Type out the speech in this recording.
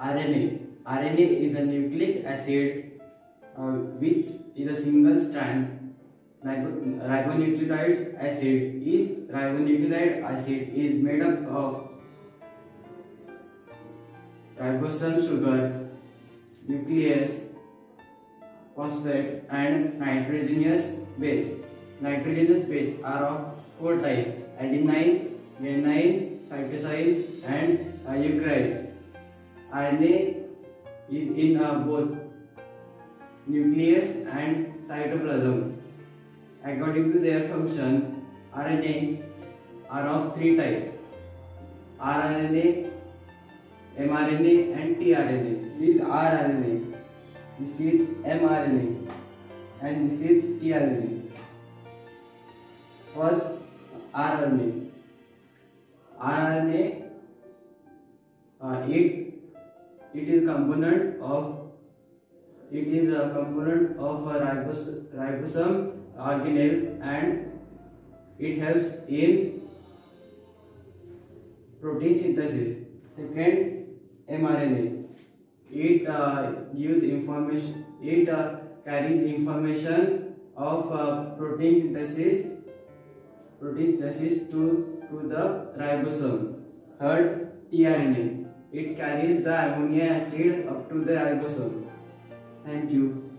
RNA. RNA is a nucleic acid uh, which is a single strand ribonucleotide acid is ribonucleotide acid is made up of ribosome sugar, nucleus, phosphate and nitrogenous base. Nitrogenous base are of four types: adenine, guanine, cytosine, and uh. RNA is in uh, both nucleus and cytoplasm. According to their function, RNA are of three types: rRNA, mRNA, and tRNA. This is rRNA, this is mRNA, and this is tRNA. First, rRNA. rRNA, uh, it it is component of it is a component of a ribos ribosome organelle and it helps in protein synthesis. Second, mRNA. It uh, gives information. It uh, carries information of uh, protein synthesis. Protein synthesis to to the ribosome. Third, tRNA. It carries the ammonia acid up to the ribosome. Thank you.